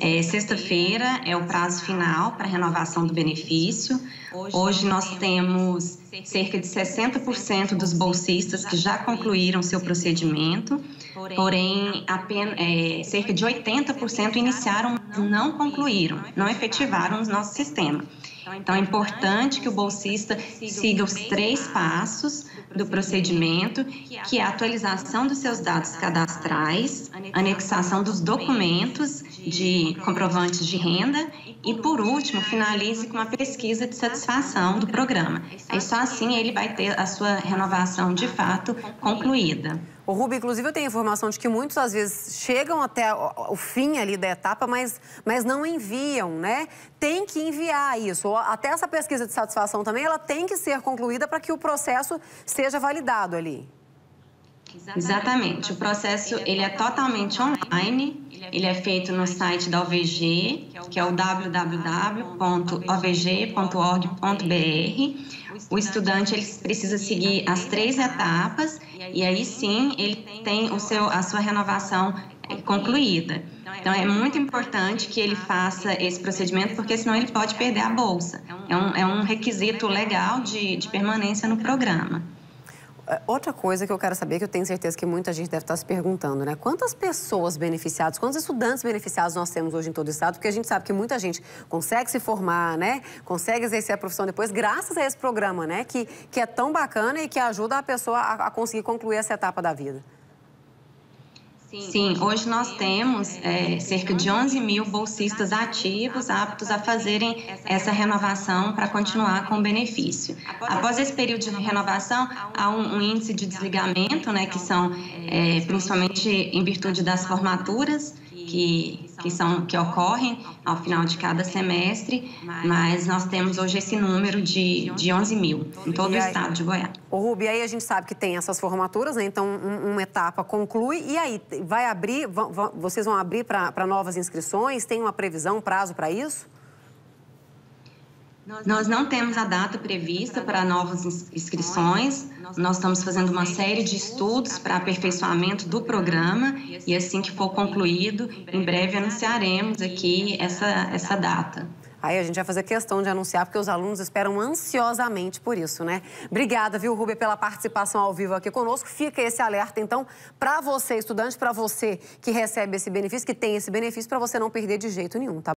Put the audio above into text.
É, Sexta-feira é o prazo final para renovação do benefício. Hoje nós temos cerca de 60% dos bolsistas que já concluíram seu procedimento, porém apenas, é, cerca de 80% iniciaram, não concluíram, não efetivaram o nosso sistema. Então, é importante que o bolsista siga os três passos do procedimento, que é a atualização dos seus dados cadastrais, anexação dos documentos de comprovantes de renda e, por último, finalize com uma pesquisa de satisfação do programa. Aí só assim ele vai ter a sua renovação de fato concluída. O Rubi, inclusive, eu tenho informação de que muitos, às vezes, chegam até o fim ali da etapa, mas, mas não enviam, né? Tem que enviar isso. Até essa pesquisa de satisfação também, ela tem que ser concluída para que o processo seja validado ali. Exatamente. O processo ele é totalmente online. Ele é feito no site da OVG, que é o www.ovg.org.br. O estudante ele precisa seguir as três etapas e aí sim ele tem o seu, a sua renovação concluída. Então é muito importante que ele faça esse procedimento, porque senão ele pode perder a bolsa. É um, é um requisito legal de, de permanência no programa. É, outra coisa que eu quero saber, que eu tenho certeza que muita gente deve estar se perguntando, né? Quantas pessoas beneficiadas, quantos estudantes beneficiados nós temos hoje em todo o estado? Porque a gente sabe que muita gente consegue se formar, né? Consegue exercer a profissão depois, graças a esse programa, né? Que, que é tão bacana e que ajuda a pessoa a, a conseguir concluir essa etapa da vida. Sim, hoje nós temos é, cerca de 11 mil bolsistas ativos aptos a fazerem essa renovação para continuar com o benefício. Após esse período de renovação, há um, um índice de desligamento, né, que são é, principalmente em virtude das formaturas, que, que, são, que ocorrem ao final de cada semestre, mas nós temos hoje esse número de, de 11 mil em todo aí, o estado de Goiás. O Rubi, aí a gente sabe que tem essas formaturas, né? então um, uma etapa conclui, e aí vai abrir, vocês vão abrir para novas inscrições? Tem uma previsão, um prazo para isso? Nós não temos a data prevista para novas inscrições. Nós estamos fazendo uma série de estudos para aperfeiçoamento do programa e assim que for concluído, em breve anunciaremos aqui essa, essa data. Aí a gente vai fazer questão de anunciar, porque os alunos esperam ansiosamente por isso, né? Obrigada, viu, Rubia, pela participação ao vivo aqui conosco. Fica esse alerta, então, para você, estudante, para você que recebe esse benefício, que tem esse benefício, para você não perder de jeito nenhum, tá?